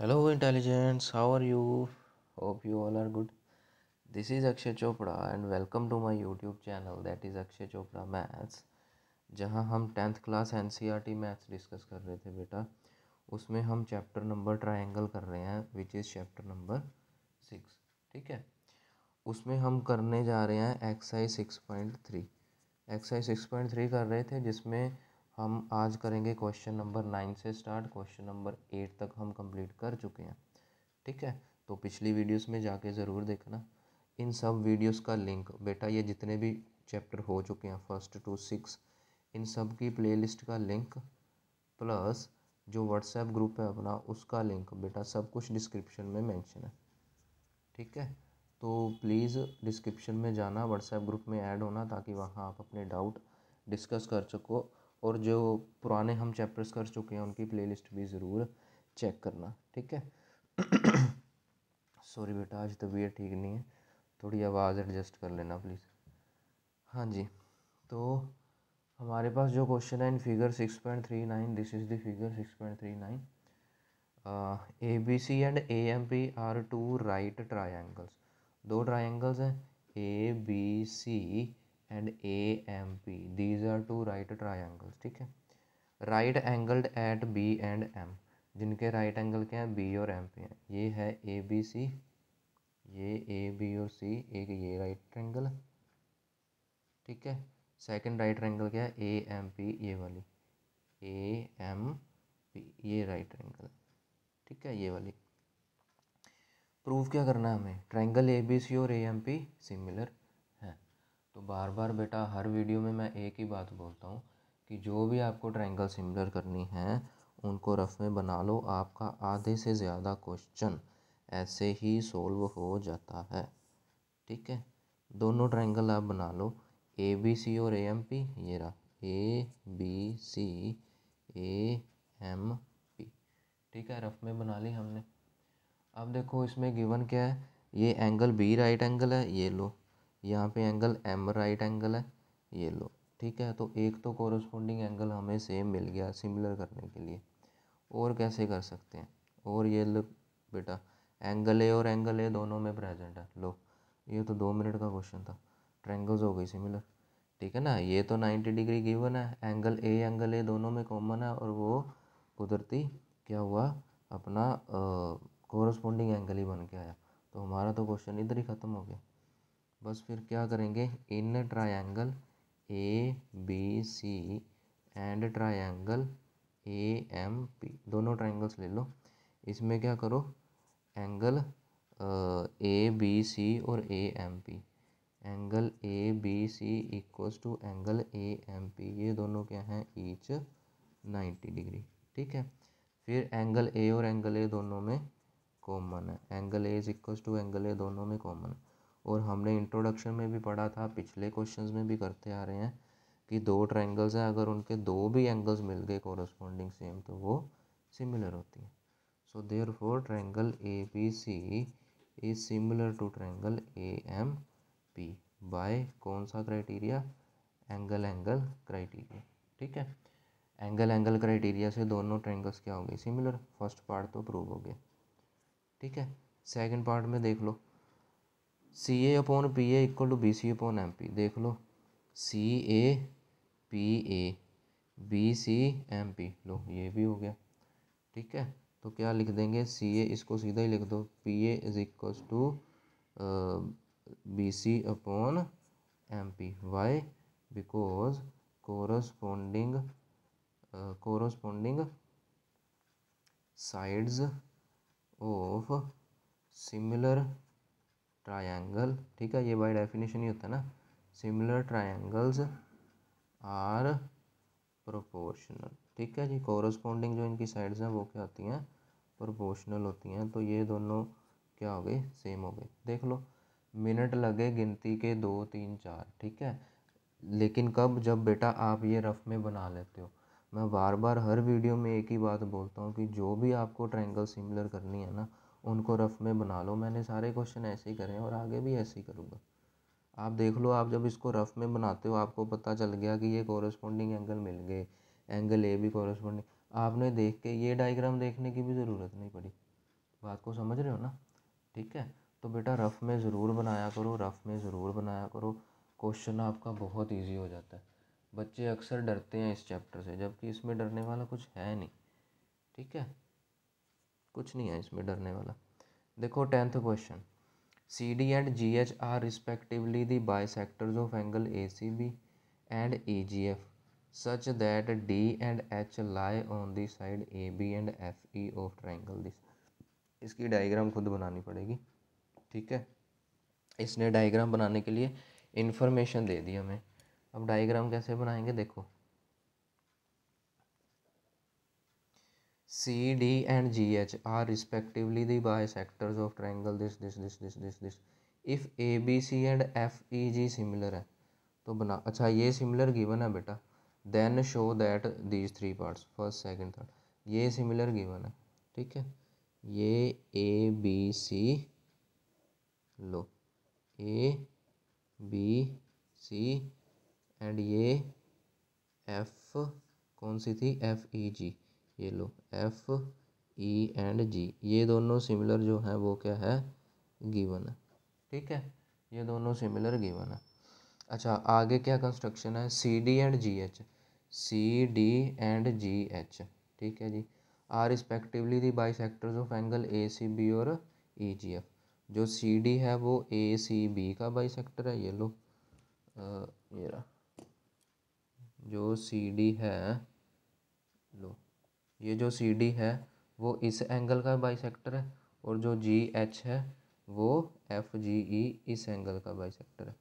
Hello, intelligence. How are you? Hope you all are good. This is Akshay Chopra and welcome to my YouTube channel that is Akshay Chopra Maths जहाँ हम tenth class N C R T maths discuss कर रहे थे बेटा उसमें हम chapter number triangle कर रहे हैं which is chapter number six ठीक है उसमें हम करने जा रहे हैं exercise six point three six point three कर रहे थे जिसमें हम आज करेंगे क्वेश्चन नंबर नाइन से स्टार्ट क्वेश्चन नंबर एट तक हम कंप्लीट कर चुके हैं। ठीक है? तो पिछली वीडियोस में जाके ज़रूर देखना। इन सब वीडियोस का लिंक बेटा ये जितने भी चैप्टर हो चुके हैं फ़र्स्ट टू सिक्स इन सब की प्लेलिस्ट का लिंक प्लस जो व्हाट्सएप ग्रुप है अपना, उसका लिंक बेटा सब कुछ डिस्क्रिप्शन में मेंशन है। ठीक है? तो प्लीज़ डिस्क्रिप्शन में जाना व्हाट्सएप ग्रुप में ऐड होना ताकि वहाँ आप अपने डाउट डिस्कस कर सको। और जो पुराने हम चैप्टर्स कर चुके हैं, उनकी प्लेलिस्ट भी ज़रूर चेक करना, ठीक है? सॉरी बेटा, आज तबीयत ठीक नहीं है। थोड़ी आवाज़ एडजस्ट कर लेना प्लीज़ हाँ जी तो हमारे पास जो क्वेश्चन है, in figure six point three nine this is the figure six point three nine A B C and A M P are two right triangles दो ट्राइंगल्स हैं A B C and A M P these are two right triangles ठीक है? Right angled at B and M जिनके right angle क्या हैं? B और M पे हैं। ये है ए बी सी ये ए बी और सी एक ये राइट एंगल ठीक है? सेकंड राइट एंगल क्या है? ए एम पी ये वाली। ए एम पी ये राइट एंगल ठीक है? ये वाली। प्रूफ क्या करना है हमें? ट्रायंगल ए बी सी और ए एम पी सिमिलर तो बार बार बेटा हर वीडियो में मैं एक ही बात बोलता हूँ कि जो भी आपको ट्रायंगल सिमिलर करनी है, उनको रफ में बना लो। आपका आधे से ज़्यादा क्वेश्चन ऐसे ही सोल्व हो जाता है। ठीक है? दोनों ट्रायंगल आप बना लो। ए बी सी और ए एम पी ये रहा। A B C A M P ठीक है? रफ में बना ली हमने। अब देखो इसमें गिवन क्या है? ये एंगल बी राइट एंगल है, ये लो। यहाँ पे एंगल एम राइट एंगल है, ये लो, ठीक है? तो एक तो कोरस्पोंडिंग एंगल हमें सेम मिल गया सिमिलर करने के लिए। और कैसे कर सकते हैं? और ये लो बेटा एंगल ए और एंगल ए दोनों में प्रेजेंट है। लो, ये तो दो मिनट का क्वेश्चन था। ट्रेंगल्स हो गई सिमिलर ठीक है ना? ये तो नाइन्टी डिग्री गिवन है। एंगल ए एंगल ए दोनों में कॉमन है और वो कुदरती क्या हुआ? अपना कोरस्पोंडिंग एंगल ही बन के आया। तो हमारा तो क्वेश्चन इधर ही ख़त्म हो गया। बस फिर क्या करेंगे? In triangle A B C and triangle A M P दोनों ट्रायंगल्स ले लो। इसमें क्या करो? एंगल ए बी सी और A M P angle A B C equals to angle A M P ये दोनों क्या हैं? ईच नाइन्टी डिग्री ठीक है? फिर एंगल ए और एंगल ए दोनों में कॉमन है। Angle A is equals to angle A दोनों में कॉमन है। और हमने इंट्रोडक्शन में भी पढ़ा था, पिछले क्वेश्चंस में भी करते आ रहे हैं कि दो ट्रायंगल्स हैं, अगर उनके दो भी एंगल्स मिल गए कोरस्पॉन्डिंग सेम तो वो सिमिलर होती हैं। So therefore triangle A B C is similar to triangle A M P by कौन सा क्राइटेरिया एंगल एंगल क्राइटेरिया ठीक है? एंगल एंगल क्राइटेरिया से दोनों ट्रायंगल्स क्या हो गए सिमिलर फ़र्स्ट पार्ट तो प्रूव हो गया ठीक है? सेकंड पार्ट में देख लो। C A upon P A equal to B C upon M P देख लो. C A P A B C M P लो, ये भी हो गया. ठीक है? तो क्या लिख देंगे? सी ए इसको सीधा ही लिख दो. P A is equals to B C upon M P why because corresponding corresponding sides of similar triangle ठीक है, ये बाय डेफिनेशन ही होता है ना। सिमिलर ट्रायंगल्स आर प्रोपोर्शनल ठीक है जी। कोरस्पोंडिंग जो इनकी साइड्स हैं, वो क्या होती हैं? प्रोपोर्शनल होती हैं। तो ये दोनों क्या हो गए? सेम हो गए। देख लो मिनट लगे, गिनती के दो, तीन, चार, ठीक है। लेकिन कब? जब बेटा आप ये रफ में बना लेते हो। मैं बार बार हर वीडियो में एक ही बात बोलता हूँ कि जो भी आपको ट्रायंगल सिमिलर करनी है ना उनको रफ में बना लो। मैंने सारे क्वेश्चन ऐसे ही करे हैं और आगे भी ऐसे ही करूँगा। आप देख लो, आप जब इसको रफ में बनाते हो, आपको पता चल गया कि ये कोरस्पोंडिंग एंगल मिल गए। एंगल ए भी कोरस्पोंडिंग आपने देख के ये डायग्राम देखने की भी ज़रूरत नहीं पड़ी। बात को समझ रहे हो ना? ठीक है? तो बेटा रफ़ में ज़रूर बनाया करो, रफ़ में ज़रूर बनाया करो। क्वेश्चन आपका बहुत ईजी हो जाता है। बच्चे अक्सर डरते हैं इस चैप्टर से, जबकि इसमें डरने वाला कुछ है नहीं। ठीक है? कुछ नहीं है इसमें डरने वाला। देखो tenth question. C D and G H are respectively the bisectors of angle A C B and A G F such that D and H lie on the side A B and F E of triangle this इसकी diagram खुद बनानी पड़ेगी, ठीक है? इसने diagram बनाने के लिए इन्फॉर्मेशन दे दी हमें। अब डायग्राम कैसे बनाएँगे? देखो। C D and G H are respectively the bisectors of triangle this this this this this this if A B C and F E G similar है तो बना अच्छा ये सिमिलर गिवन है बेटा। Then show that these three parts first second third ये similar given है, ठीक है? ये ए बी सी लो। ए बी सी एंड ये एफ़ कौन सी थी? एफ़ ई जी ये लो एफ़ ई एंड जी ये दोनों सिमिलर जो हैं, वो क्या है? गिवन है। ठीक है? ये दोनों सिमिलर गिवन है। अच्छा आगे क्या कंस्ट्रक्शन है? C D and G H C D and G H ठीक है जी? Are respectively the bisectors of angle A C B और ई जी एफ़ जो सी डी है, वो ए सी बी का बाई सेक्टर है, ये लो। रहा। जो सी डी है, लो। ये जो सी डी है, वो इस एंगल का बाई सेक्टर है और जो जी एच है, वो एफ़ जी ई इस एंगल का बाई सेक्टर है।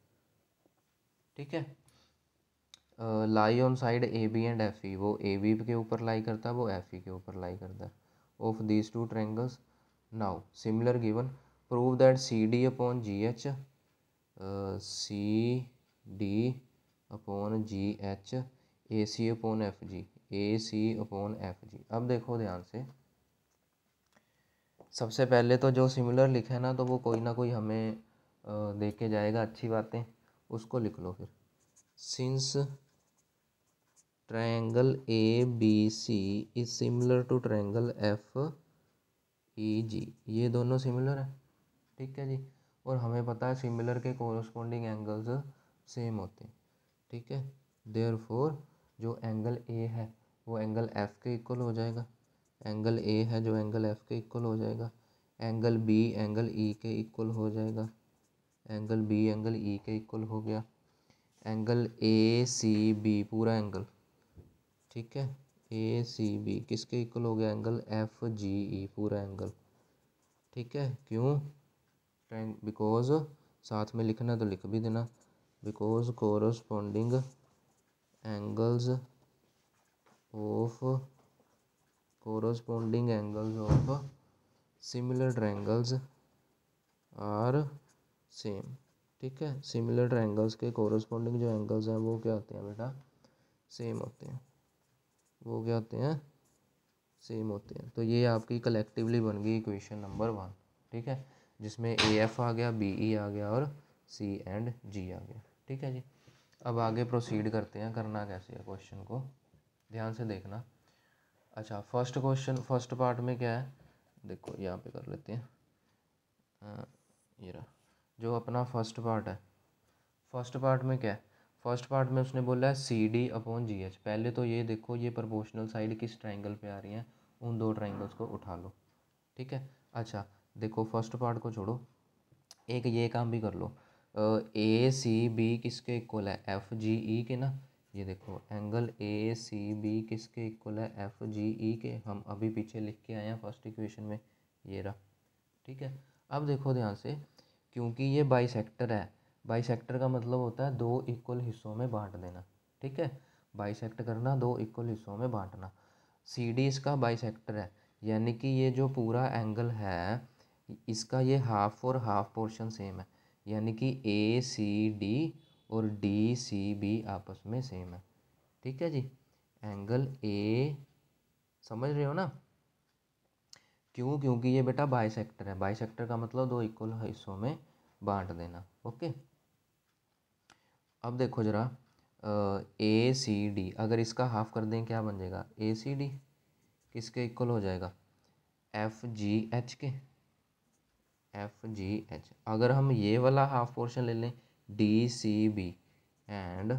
ठीक है? Lie on side A B and F E वो ए बी के ऊपर लाई करता है, वो एफ़ ई के ऊपर लाई करता है। Of these two triangles now similar given prove that C D upon G H C D upon G H A C upon F G A C upon F G अब देखो ध्यान से। सबसे पहले तो जो सिमिलर लिखा है ना तो वो कोई ना कोई हमें दे के जाएगा, अच्छी बातें। उसको लिख लो फिर। Since triangle A B C is similar to triangle F E G ये दोनों सिमिलर है। ठीक है जी? और हमें पता है सिमिलर के कोरस्पॉन्डिंग एंगल्स सेम होते हैं। ठीक है? देयर फोर जो एंगल ए है, वो एंगल एफ़ के इक्वल हो जाएगा। एंगल ए है, जो एंगल एफ़ के इक्वल हो जाएगा। एंगल बी एंगल ई के इक्वल हो जाएगा। एंगल बी एंगल ई के इक्वल हो गया। एंगल ए सी बी पूरा एंगल ठीक है? ए सी बी किसके इक्वल हो गया? एंगल एफ़ जी ई पूरा एंगल ठीक है? क्यों? बिकॉज़ साथ में लिखना तो लिख भी देना। Because corresponding angles of corresponding angles of similar triangles are same ठीक है? सिमिलर ट्रायंगल्स के कोरस्पॉन्डिंग जो एंगल्स हैं, वो क्या होते हैं बेटा? सेम होते हैं। वो क्या होते हैं? सेम होते हैं। तो ये आपकी कलेक्टिवली बन गई इक्वेशन नंबर वन ठीक है? जिसमें ए एफ़ आ गया बी ई आ गया और सी एंड जी आ गया। ठीक है जी? अब आगे प्रोसीड करते हैं, करना कैसे है क्वेश्चन को? ध्यान से देखना। अच्छा फ़र्स्ट क्वेश्चन फ़र्स्ट पार्ट में क्या है? देखो, यहाँ पे कर लेते हैं। ये रहा। जो अपना फ़र्स्ट पार्ट है। फ़र्स्ट पार्ट में क्या है? फ़र्स्ट पार्ट में उसने बोला है C D upon G H पहले तो ये देखो, ये प्रपोर्शनल साइड किस ट्राइंगल पे आ रही हैं? उन दो ट्राइंगल्स को उठा लो। ठीक है? अच्छा देखो फ़र्स्ट पार्ट को छोड़ो। एक ये काम भी कर लो। ए सी बी किसके इक्वल है? एफ़ जी ई के ना? ये देखो एंगल ए सी बी किसके इक्वल है? एफ़ जी ई के। हम अभी पीछे लिख के आए हैं फ़र्स्ट इक्वेशन में। ये रहा। ठीक है? अब देखो ध्यान से, क्योंकि ये बाई सेक्टर है। बाई सेक्टर का मतलब होता है दो इक्वल हिस्सों में बांट देना। ठीक है? बाई सेक्टर करना, दो इक्वल हिस्सों में बांटना। सी डी इसका बाई सेक्टर है। यानी कि ये जो पूरा एंगल है, इसका ये हाफ़ और हाफ़ पोर्शन सेम है। यानी कि ए सी डी और डी सी बी आपस में सेम है। ठीक है जी? एंगल ए समझ रहे हो ना? क्यों? क्योंकि ये बेटा बाई सेक्टर है। बाई सेक्टर का मतलब दो इक्वल हिस्सों में बांट देना। ओके अब देखो ज़रा ए सी डी अगर इसका हाफ़ कर दें क्या बन जाएगा? ए सी डी किसके इक्वल हो जाएगा? एफ़ जी एच के। एफ़ जी एच अगर हम ये वाला हाफ़ पोर्शन ले लें D C B and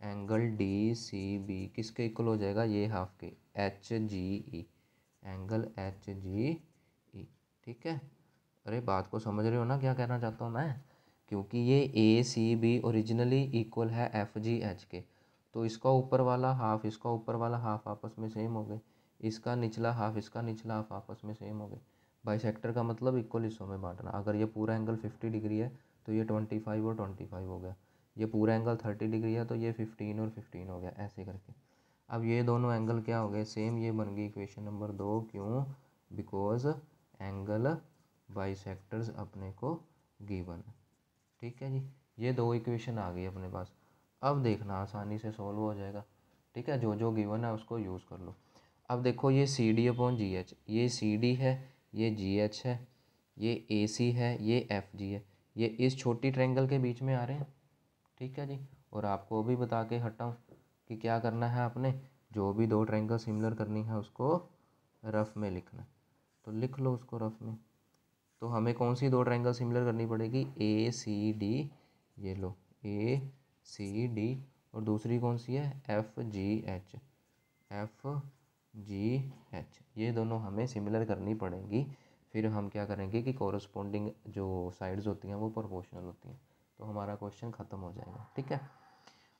angle D C B किसके इक्वल हो जाएगा? ये हाफ़ के. H G E angle H G E ठीक है? अरे, बात को समझ रहे हो ना? क्या कहना चाहता हूँ मैं? क्योंकि ये A C B originally equal है एफ़ जी एच के. तो इसका ऊपर वाला हाफ़ इसका ऊपर वाला हाफ़ आपस में सेम हो गए. इसका निचला हाफ़ इसका निचला हाफ़ आपस में सेम हो गए. बाई सेक्टर का मतलब इक्वल हिस्सों में बांटना। अगर ये पूरा एंगल फिफ्टी डिग्री है तो ये ट्वेंटी फाइव और ट्वेंटी फाइव हो गया। ये पूरा एंगल थर्टी डिग्री है तो ये फिफ्टीन और फिफ्टीन हो गया, ऐसे करके। अब ये दोनों एंगल क्या हो गए? सेम ये बन गई इक्वेशन नंबर दो, क्यों? बिकॉज़ एंगल बाइसेक्टर्स अपने को गिवन ठीक है जी? ये दो इक्वेशन आ गई अपने पास। अब देखना, आसानी से सॉल्व हो जाएगा। ठीक है? जो जो गिवन है, उसको यूज़ कर लो। अब देखो, ये C D upon G H ये सी डी है ये जी एच है, ये ए सी है, ये एफ़ जी है। ये इस छोटी ट्रेंगल के बीच में आ रहे हैं, ठीक है जी? और आपको भी बता के हटाऊँ कि क्या करना है आपने? जो भी दो ट्रेंगल सिमिलर करनी है उसको रफ़ में लिखना। तो लिख लो उसको रफ़ में। तो हमें कौन सी दो ट्रायंगल सिमिलर करनी पड़ेगी? ए सी डी ये लो। ए सी डी और दूसरी कौन सी है? F G H F G H ये दोनों हमें सिमिलर करनी पड़ेंगी। फिर हम क्या करेंगे कि कोरस्पोंडिंग जो साइड्स होती हैं, वो प्रोपोर्शनल होती हैं। तो हमारा क्वेश्चन ख़त्म हो जाएगा, ठीक है?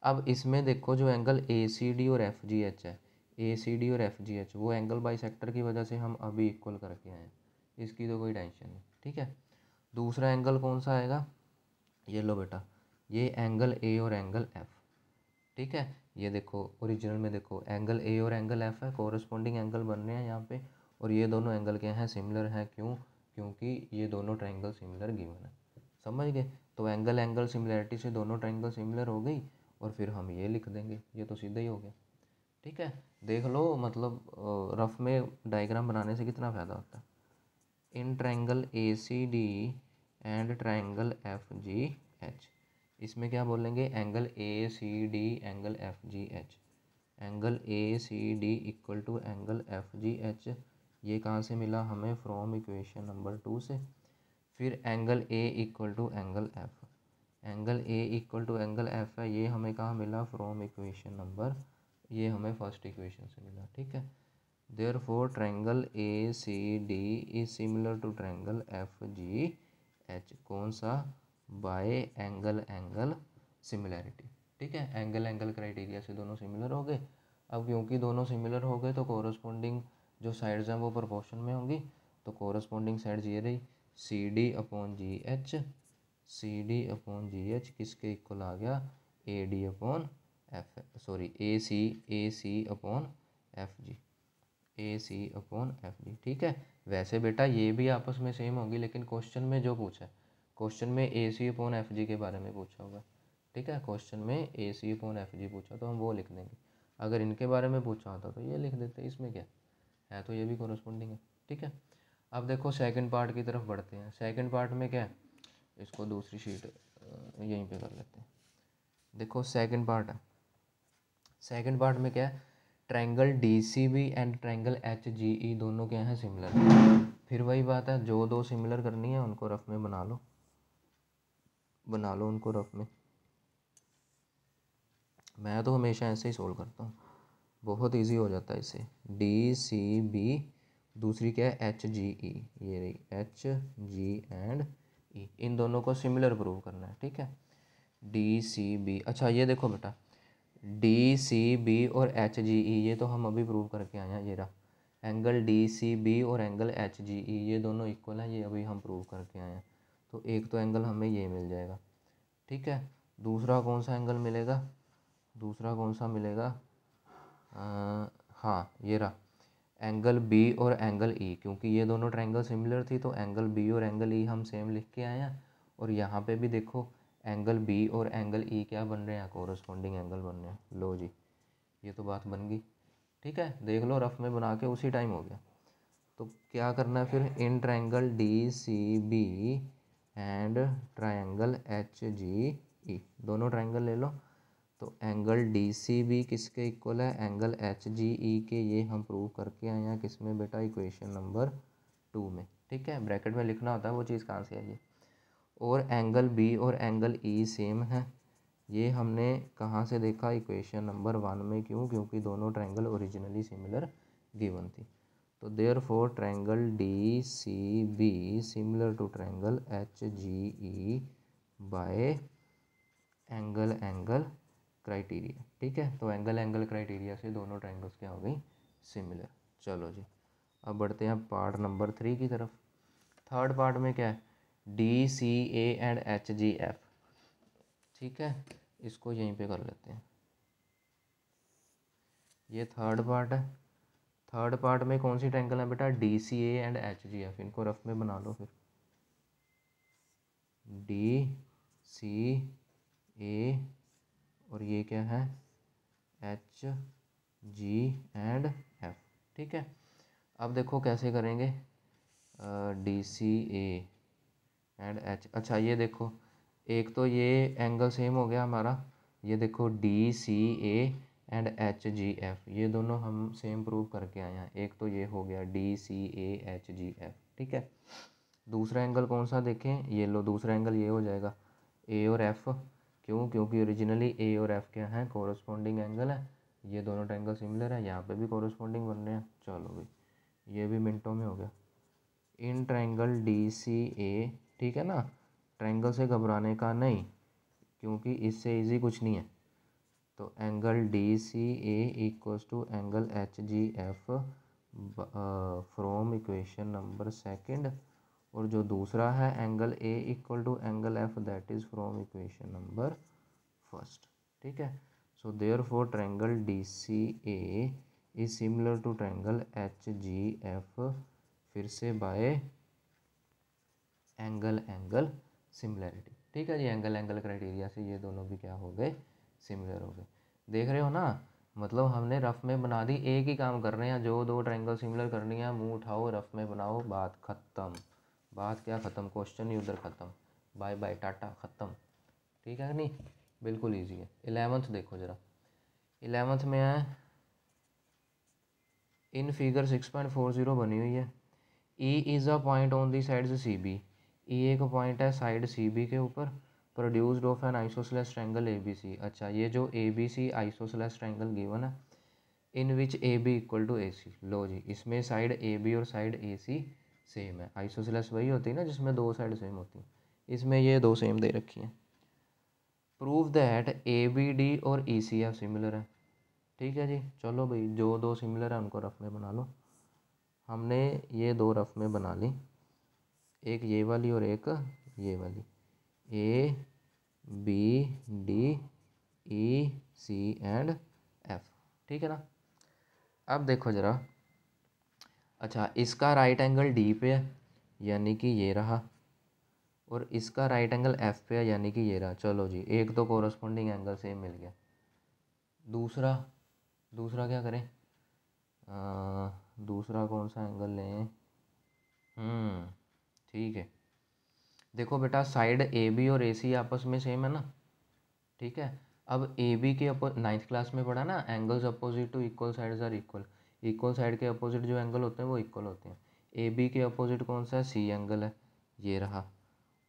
अब इसमें देखो जो एंगल ए सी डी और एफ़ जी एच है। ए सी डी और एफ़ जी एच वो एंगल बाई सेक्टर की वजह से हम अभी इक्वल करके आए इसकी तो कोई टेंशन नहीं, ठीक है? दूसरा एंगल कौन सा आएगा? ये लो बेटा, ये एंगल ए और एंगल एफ़ ठीक है? ये देखो ओरिजिनल में देखो एंगल ए और एंगल एफ़ है कोरस्पॉन्डिंग एंगल बन रहे हैं यहाँ पे, और ये दोनों एंगल क्या हैं सिमिलर हैं, क्यों? क्योंकि ये दोनों ट्रायंगल सिमिलर गिवन है। समझ गए? तो एंगल एंगल सिमिलरिटी से दोनों ट्रायंगल सिमिलर हो गई, और फिर हम ये लिख देंगे। ये तो सीधा ही हो गया। ठीक है? देख लो मतलब रफ में डायग्राम बनाने से कितना फ़ायदा होता है। In triangle A C D and triangle F G H इसमें क्या बोलेंगे? Angle A C D angle F G H angle A C D equal to angle F G H ये कहाँ से मिला? हमें फ्रॉम इक्वेशन नंबर टू से। फिर angle A equal to angle F angle A equal to angle F है। ये हमें कहाँ मिला? फ्रॉम इक्वेशन नंबर ये हमें फ़र्स्ट इक्वेशन से मिला, ठीक है? Therefore triangle A C D is similar to triangle F G H कौन सा? बाय एंगल एंगल सिमिलैरिटी ठीक है? एंगल एंगल क्राइटेरिया से दोनों सिमिलर हो गए अब क्योंकि दोनों सिमिलर हो गए तो कोरस्पॉन्डिंग जो साइड्स हैं वो प्रोपोर्शन में होंगी। तो कोरस्पॉन्डिंग साइड्स ये रही C D upon G H C D upon G H किसके इक्वल आ गया? A D upon F sorry A C A C upon F G A C upon F G ठीक है? वैसे बेटा ये भी आपस में सेम होगी, लेकिन क्वेश्चन में जो पूछा है क्वेश्चन में ए सी अपॉन एफ़ जी के बारे में पूछा होगा। ठीक है? क्वेश्चन में ए सी अपॉन एफ़ जी पूछा तो हम वो लिख देंगे। अगर इनके बारे में पूछा होता तो ये लिख देते, इसमें क्या? है तो ये भी कॉरस्पॉन्डिंग है। ठीक है? अब देखो सेकंड पार्ट की तरफ़ बढ़ते हैं। सेकंड पार्ट में क्या है? इसको दूसरी शीट यहीं पे कर लेते हैं। देखो सेकंड पार्ट है। सेकंड पार्ट में क्या है? Triangle D C B and triangle H G E दोनों क्या हैं सिमिलर फिर वही बात है, जो दो सिमिलर करनी है, उनको रफ में बना लो। बना लो उनको रफ में। मैं तो हमेशा ऐसे ही सोल्व करता हूँ। बहुत इजी हो जाता है इसे। डी सी बी दूसरी क्या है? एच जी ई ये रही एच जी एंड ई इन दोनों को सिमिलर प्रूव करना है, ठीक है? डी सी बी अच्छा ये देखो बेटा। डी सी बी और एच जी ई ये तो हम अभी प्रूव करके आए हैं, ये रहा। एंगल डी सी बी और एंगल एच जी ई ये दोनों इक्वल हैं, ये अभी हम प्रूव करके आए हैं। तो एक तो एंगल हमें ये मिल जाएगा। ठीक है? दूसरा कौन सा एंगल मिलेगा? दूसरा कौन सा मिलेगा? आ, हाँ ये रहा। एंगल बी और एंगल ई e, क्योंकि ये दोनों ट्रायंगल सिमिलर थी तो एंगल बी और एंगल ई e हम सेम लिख के आए हैं। और यहाँ पे भी देखो एंगल बी और एंगल ई e क्या बन रहे हैं? कोरस्पॉन्डिंग एंगल बन रहे हैं। लो जी ये तो बात बन गई। ठीक है? देख लो रफ में बना के उसी टाइम हो गया। तो क्या करना है फिर? In triangle D C B and triangle H G E दोनों ट्रायंगल ले लो। तो एंगल डी सी बी किसके इक्वल है? एंगल एच जी ई के, ये हम प्रूव करके आए हैं किसमें बेटा? इक्वेशन नंबर टू में। ठीक है? ब्रैकेट में लिखना होता है, वो चीज़ कहाँ से आई और एंगल बी और एंगल ई e सेम है। ये हमने कहाँ से देखा? इक्वेशन नंबर वन में। क्यों? क्योंकि दोनों ट्रायंगल ओरिजिनली सिमिलर गिवन थी। तो therefore triangle D C B similar to triangle H G E by angle angle criteria ठीक है? तो एंगल एंगल क्राइटेरिया से दोनों ट्रायंगल्स क्या हो गई? सिमिलर चलो जी। अब बढ़ते हैं पार्ट नंबर थ्री की तरफ़। थर्ड पार्ट में क्या है? D C A and H G F ठीक है? इसको यहीं पे कर लेते हैं। ये थर्ड पार्ट है। थर्ड पार्ट में कौन सी ट्रैंगल है बेटा? D C and H G F इनको रफ में बना लो फिर। डी सी ए और ये क्या है? एच जी एंड एफ़ ठीक है? अब देखो कैसे करेंगे। D C A and H अच्छा ये देखो। एक तो ये एंगल सेम हो गया हमारा। ये देखो D C A and H G F ये दोनों हम सेम प्रूव करके आए हैं। एक तो ये हो गया D C A H G F ठीक है? दूसरा एंगल कौन सा देखें? ये लो, दूसरा एंगल ये हो जाएगा। ए और एफ़ क्यों? क्योंकि ओरिजिनली ए और एफ़ क्या है? कॉरस्पॉन्डिंग एंगल है। ये दोनों ट्रैंगल सिमिलर है। यहाँ पे भी कॉरस्पॉन्डिंग बन रहे हैं। चलो भाई, ये भी मिनटों में हो गया। इन ट्रायंगल डी सी ए ठीक है ना? ट्रायंगल से घबराने का नहीं, क्योंकि इससे इजी कुछ नहीं है। तो angle D C A to angle H G F from equation number second और जो दूसरा है angle A equal to angle F that is from equation number first ठीक है? So therefore triangle D C A is similar to triangle H G F फिर से bye angle angle similarity ठीक है जी? एंगल एंगल क्राइटेरिया से ये दोनों भी क्या हो गए? सिमिलर हो गए देख रहे हो ना? मतलब हमने रफ में बना दी, एक ही काम कर रहे हैं, जो दो ट्रायंगल सिमिलर करनी है, मुँह उठाओ रफ में बनाओ, बात ख़त्म। बात क्या ख़त्म? क्वेश्चन ही उधर ख़त्म। बाय बाय टाटा, ख़त्म। ठीक है नहीं? बिल्कुल ईजी है। इलेवंथ देखो ज़रा। इलेवंथ में है, in figure six point four zero बनी हुई है। E is a point on the side C B E एक पॉइंट है साइड सी बी के ऊपर। Produced of an isosceles triangle A B C अच्छा ये जो A B C isosceles triangle given है in which A B equal to A C लो जी, इसमें साइड ए बी और साइड ए सी सेम है। आइसोसलेस वही होती है ना, जिसमें दो साइड सेम होती हैं। इसमें ये दो सेम दे रखी हैं। Prove that A B D और ई सी एफ़ सिमिलर है। ठीक है जी, चलो भाई, जो दो सिमिलर है, उनको रफ में बना लो। हमने ये दो रफ में बना ली। एक ये वाली और एक ये वाली। A B D E C and F ठीक है ना? अब देखो ज़रा। अच्छा इसका राइट एंगल डी पे है यानी कि ये रहा। और इसका राइट एंगल एफ़ पे है यानी कि ये रहा। चलो जी एक तो कोरस्पॉन्डिंग एंगल सेम मिल गया। दूसरा दूसरा क्या करें? आ, दूसरा कौन सा एंगल लें? हम्म ठीक है। देखो बेटा साइड ए बी और ए सी आपस में सेम है ना? ठीक है? अब ए बी के अपो नाइन्थ क्लास में पढ़ा ना angles opposite to equal sides are equal equal side के अपोजिट जो एंगल होते हैं, वो इक्वल होते हैं. ए बी के अपोजिट कौन सा? है सी एंगल है. ये रहा.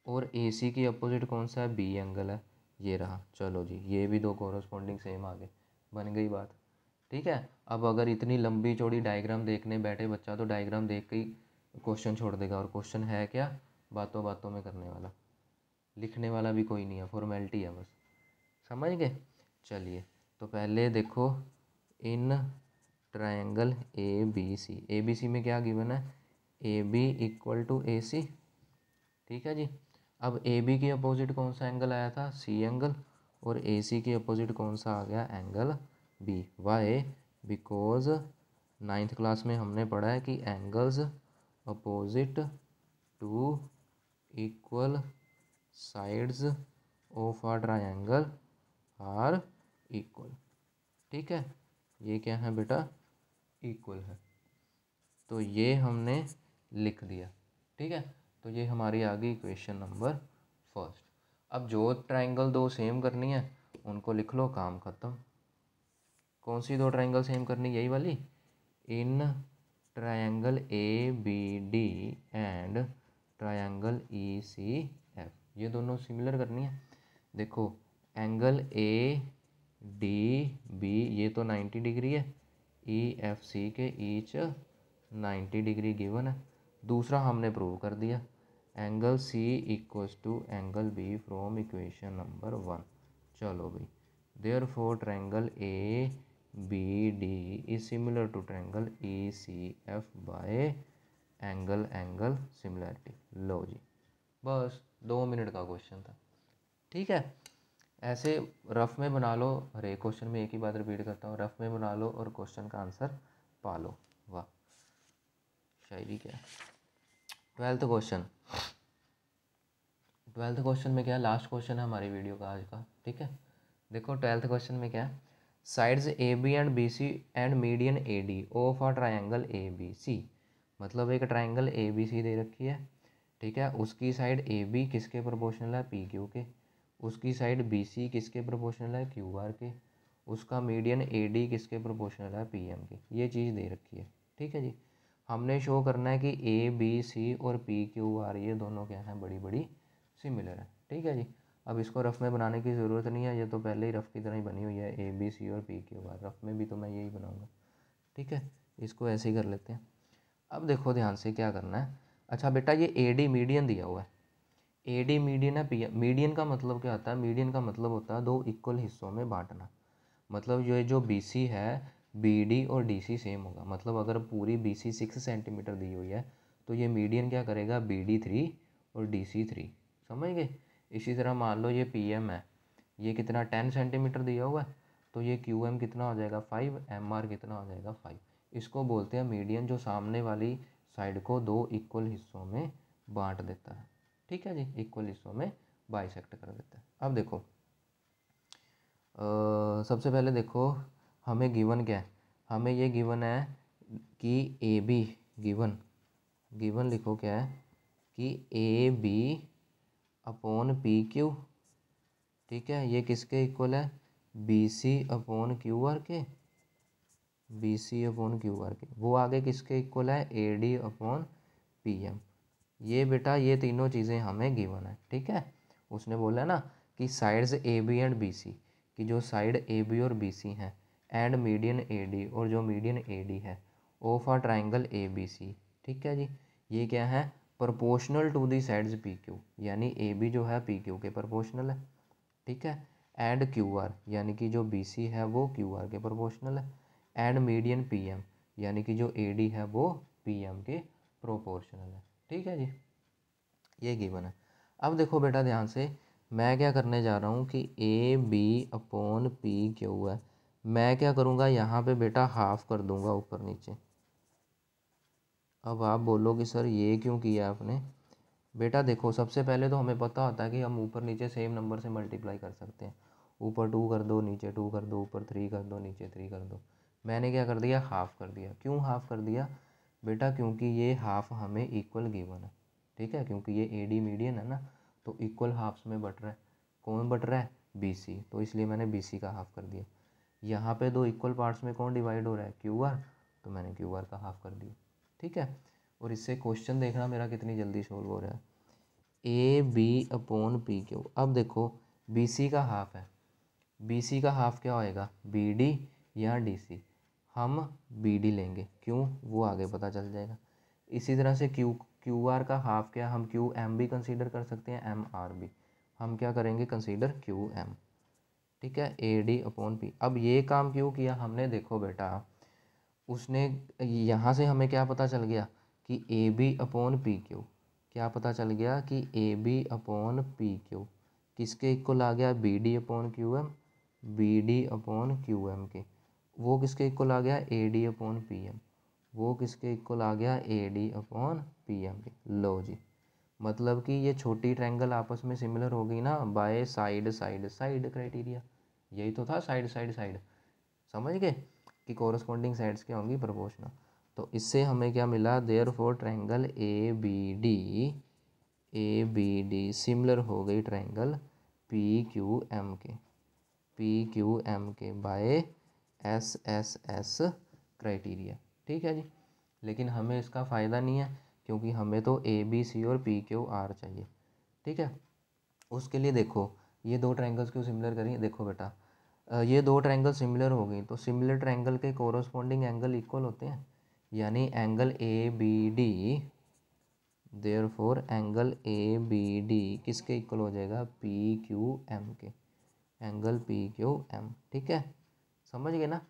और ए सी के अपोजिट कौन सा? है बी एंगल है. ये रहा. चलो जी, ये भी दो कोरस्पॉन्डिंग सेम आ गए बन गई बात. ठीक है? अब अगर इतनी लंबी चौड़ी डायग्राम देखने बैठे बच्चा तो डायग्राम देख के ही क्वेश्चन छोड़ देगा. और क्वेश्चन है क्या? बातों बातों में करने वाला। लिखने वाला भी कोई नहीं है फॉर्मेलिटी है बस। समझ गए? चलिए तो पहले देखो, इन triangle A B C A B C में क्या गिवन है? A B equal to A C ठीक है जी? अब ए बी के अपोजिट कौन सा एंगल आया था? सी एंगल और ए सी के अपोजिट कौन सा आ गया? Angle B why because ninth class में हमने पढ़ा है कि angles opposite to equal sides of a triangle are equal ठीक है? ये क्या है बेटा? इक्वल है। तो ये हमने लिख दिया। ठीक है? तो ये हमारी आ गई इक्वेशन नंबर फ़र्स्ट अब जो ट्रायंगल दो सेम करनी है, उनको लिख लो, काम ख़त्म। कौन सी दो ट्रायंगल सेम करनी? यही वाली? In triangle A B D and triangle E C F ये दोनों सिमिलर करनी है। देखो एंगल ए डी बी ये तो 90 डिग्री है। ई एफ़ सी के ईच 90 डिग्री गिवन है। दूसरा हमने प्रूव कर दिया। Angle C equals to angle B from equation number one चलो भाई। Therefore triangle A B D is similar to triangle E C F by angle angle similarity लो जी। बस दो मिनट का क्वेश्चन था। ठीक है? ऐसे रफ में बना लो, हर एक क्वेश्चन में एक ही बात रिपीट करता हूँ। रफ में बना लो और क्वेश्चन का आंसर पा लो। वाह। शायरी क्या ट्वेल्थ क्वेश्चन ट्वेल्थ क्वेश्चन में क्या है? लास्ट क्वेश्चन है हमारी वीडियो का आज का। ठीक है? देखो ट्वेल्थ क्वेश्चन में क्या है? Sides A B and B C and median A D of a triangle A B C मतलब एक ट्राइंगल ए बी सी दे रखी है, ठीक है? उसकी साइड ए बी किसके प्रोपोर्शनल है? पी क्यू के। उसकी साइड बी सी किसके प्रोपोर्शनल है? क्यू आर के। उसका मीडियन ए डी किसके प्रोपोर्शनल है? पी एम के। ये चीज़ दे रखी है, ठीक है जी? हमने शो करना है कि ए बी सी और पी क्यू आर ये दोनों क्या हैं? बड़ी बड़ी सिमिलर है, ठीक है जी? अब इसको रफ़ में बनाने की ज़रूरत नहीं है, ये तो पहले ही रफ़ की तरह ही बनी हुई है ए बी सी और पी क्यू आर रफ़ में भी तो मैं यही बनाऊँगा, ठीक है? इसको ऐसे ही कर लेते हैं। अब देखो ध्यान से क्या करना है। अच्छा बेटा ये ए डी मीडियन दिया हुआ है। ए डी मीडियन है पी मीडियन का मतलब क्या होता है? मीडियन का मतलब होता है दो इक्वल हिस्सों में बांटना। मतलब ये जो बी सी है बी डी और डी सी सेम होगा। मतलब अगर पूरी बी सी सिक्स सेंटीमीटर दी हुई है तो ये मीडियन क्या करेगा? बी डी थ्री और डी सी थ्री समझ गए? इसी तरह मान लो ये पी एम है। ये कितना? टेन सेंटीमीटर दिया हुआ है। तो ये क्यू एम कितना हो जाएगा? फाइव एम आर कितना हो जाएगा? फाइव इसको बोलते हैं मीडियन जो सामने वाली साइड को दो इक्वल हिस्सों में बांट देता है। ठीक है जी? इक्वल हिस्सों में बाइसेक्ट कर देता है। अब देखो आ, सबसे पहले देखो हमें गिवन क्या है? हमें ये गिवन है कि ए बी गिवन गिवन लिखो क्या है? कि A B upon P Q ठीक है? ये किसके इक्वल है? B C upon Q R के। B C upon Q R के वो आगे किसके इक्वल है? A D upon P M ये बेटा, ये तीनों चीज़ें हमें गिवन है, ठीक है? उसने बोला ना कि sides A B and B C कि जो साइड ए बी और बी सी हैं एंड मीडियन ए डी और जो मीडियन ए डी है of a triangle A B C ठीक है जी? ये क्या है? Proportional to the sides P Q यानी ए बी जो है पी क्यू के प्रोपोर्शनल है, ठीक है? एंड क्यू आर यानी कि जो बी सी है वो क्यू आर के प्रोपोर्शनल है। एंड मीडियन पी एम यानी कि जो ए डी है वो पी एम के प्रोपोर्शनल है। ठीक है जी? ये गिवन है। अब देखो बेटा ध्यान से, मैं क्या करने जा रहा हूँ कि A B upon P Q है? मैं क्या करूँगा? यहाँ पे बेटा हाफ़ कर दूँगा ऊपर नीचे। अब आप बोलोगे सर ये क्यों किया आपने? बेटा देखो, सबसे पहले तो हमें पता होता है कि हम ऊपर नीचे सेम नंबर से मल्टीप्लाई कर सकते हैं। ऊपर टू कर दो, नीचे टू कर दो, ऊपर थ्री कर दो, नीचे थ्री कर दो। मैंने क्या कर दिया? हाफ़ कर दिया। क्यों हाफ़ कर दिया? बेटा, क्योंकि ये हाफ़ हमें इक्वल गिवन है। ठीक है? क्योंकि ये ए डी मीडियन है ना तो इक्वल हाफ्स में बट रहा है। कौन बट रहा है? बी सी तो इसलिए मैंने बी सी का हाफ़ कर दिया। यहाँ पे दो इक्वल पार्ट्स में कौन डिवाइड हो रहा है? क्यू आर तो मैंने क्यू आर का हाफ़ कर दिया। ठीक है? और इससे क्वेश्चन देखना मेरा कितनी जल्दी सोल्व हो रहा है। A B upon P Q अब देखो बी सी का हाफ़ है। बी सी का हाफ़ क्या होएगा? बी डी या डी सी हम बी डी लेंगे। क्यों? वो आगे पता चल जाएगा। इसी तरह से क्यू क्यू आर का हाफ़ क्या? हम क्यू एम भी कंसीडर कर सकते हैं एम आर भी। हम क्या करेंगे? कंसीडर क्यू एम ठीक है? ए डी अपॉन पी अब ये काम क्यों किया हमने? देखो बेटा, उसने, यहाँ से हमें क्या पता चल गया कि A B upon P Q क्या पता चल गया कि A B upon P Q किसके इक्वल आ गया? B D upon Q M B D upon Q M के। वो किसके इक्वल आ गया? A D upon P M वो किसके इक्वल आ गया? A D upon P M लो जी। मतलब कि ये छोटी ट्रैंगल आपस में सिमिलर होगी ना by side side side criteria यही तो था साइड साइड साइड समझ गए? कि कोरस्पॉन्डिंग साइड्स क्या होंगी? प्रोपोर्शनल तो इससे हमें क्या मिला? Therefore triangle A B D A B D similar हो गई ट्रैंगल पी क्यू एम के। पी क्यू एम के by S S S criteria ठीक है जी? लेकिन हमें इसका फ़ायदा नहीं है, क्योंकि हमें तो ए बी सी और पी क्यू आर चाहिए, ठीक है? उसके लिए देखो, ये दो ट्रायंगल्स क्यों सिमिलर करें? देखो बेटा ये दो ट्रायंगल सिमिलर हो गई तो सिमिलर ट्रायंगल के कोरस्पॉन्डिंग एंगल इक्वल होते हैं? यानी angle A B D therefore angle A B D किसके इक्वल हो जाएगा? पी क्यू एम के एंगल पी क्यू एम ठीक है? समझ गए ना?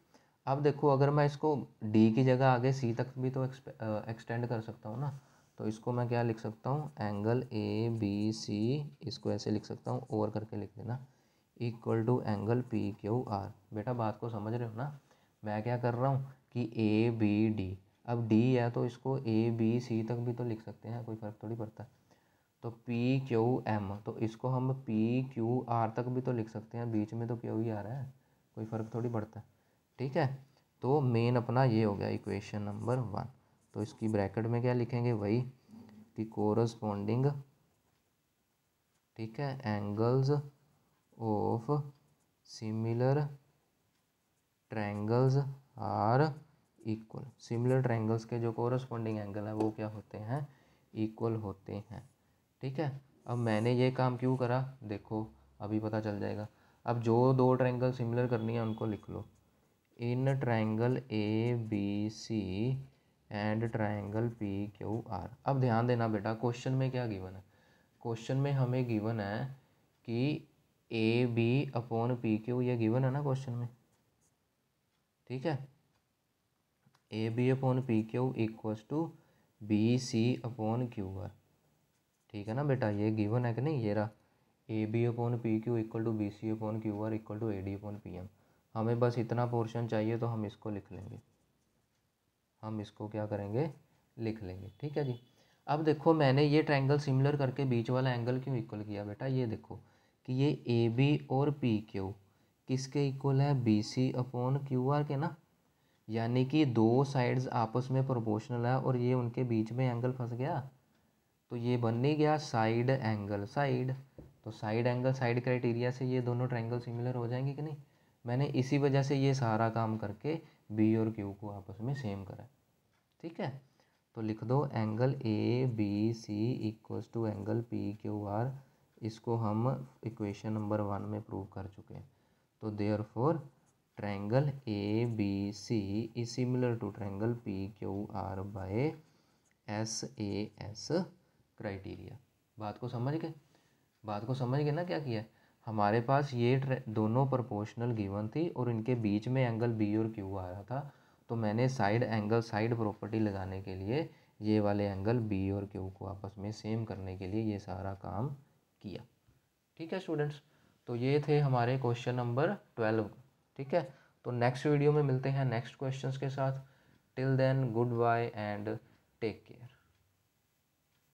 अब देखो, अगर मैं इसको डी की जगह आगे सी तक भी तो एक्सटेंड कर सकता हूँ ना तो इसको मैं क्या लिख सकता हूँ? एंगल ए बी सी इसको ऐसे लिख सकता हूँ ओवर करके लिख देना। Equal to angle P Q R बेटा, बात को समझ रहे हो ना? मैं क्या कर रहा हूँ कि ए बी डी अब डी है तो इसको ए बी सी तक भी तो लिख सकते हैं, कोई फ़र्क थोड़ी पड़ता। तो पी क्यू एम तो इसको हम पी क्यू आर तक भी तो लिख सकते हैं, बीच में तो क्यू ही आ रहा है। कोई फ़र्क थोड़ी पड़ता है। ठीक है? तो मेन अपना ये हो गया इक्वेशन नंबर वन तो इसकी ब्रैकेट में क्या लिखेंगे? वही कि कोरस्पॉन्डिंग ठीक है angles of similar triangles are equal similar triangles के जो कोरस्पॉन्डिंग एंगल है, वो क्या होते हैं? इक्वल होते हैं। ठीक है? अब मैंने ये काम क्यों करा? देखो, अभी पता चल जाएगा। अब जो दो ट्रायंगल सिमिलर करनी है, उनको लिख लो। In triangle A B C and triangle P Q R अब ध्यान देना बेटा क्वेश्चन में क्या गिवन है? क्वेश्चन में हमें गिवन है कि A B upon P Q ये गिवन है ना क्वेश्चन में? ठीक है? A B upon P Q equals to B C upon Q R ठीक है ना बेटा? ये गिवन है कि नहीं? ये रहा। A B upon P Q equal to B C upon Q R equal to A D upon P M हमें बस इतना पोर्शन चाहिए तो हम इसको लिख लेंगे। हम इसको क्या करेंगे? लिख लेंगे। ठीक है जी? अब देखो, मैंने ये ट्रायंगल सिमिलर करके बीच वाला एंगल क्यों इक्वल किया बेटा? ये देखो कि ये ए बी और पी क्यू किसके इक्वल है? B C upon Q R के ना? यानी कि दो साइड्स आपस में प्रोपोर्शनल है और ये उनके बीच में एंगल फंस गया। तो ये बन नहीं गया साइड एंगल साइड तो साइड एंगल साइड क्राइटेरिया से ये दोनों ट्रायंगल सिमिलर हो जाएँगे कि नहीं? मैंने इसी वजह से ये सारा काम करके बी और क्यू को आपस में सेम करा ठीक है? तो लिख दो angle A B C equals to angle P Q R इसको हम इक्वेशन नंबर वन में प्रूव कर चुके हैं। तो therefore triangle A B C is similar to triangle P Q R by S A S criteria बात को समझ गए? बात को समझ गए ना क्या किया? हमारे पास ये दोनों प्रोपोर्शनल गिवन थी और इनके बीच में एंगल बी और क्यू आ रहा था। तो मैंने साइड एंगल साइड प्रॉपर्टी लगाने के लिए ये वाले एंगल बी और क्यू को आपस में सेम करने के लिए ये सारा काम किया। ठीक है स्टूडेंट्स तो ये थे हमारे क्वेश्चन नंबर ट्वेल्व ठीक है? तो नेक्स्ट वीडियो में मिलते हैं नेक्स्ट क्वेश्चंस के साथ। Till then goodbye and take care